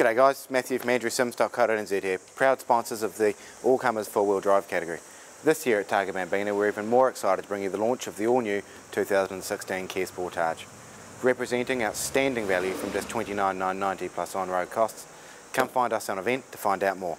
G'day guys, Matthew from AndrewSimms.co.nz here, proud sponsors of the All Comers four-wheel drive category. This year at Targa Bambina we're even more excited to bring you the launch of the all-new 2016 Kia Sportage. Representing outstanding value from just $29,990 plus on-road costs, come find us on event to find out more.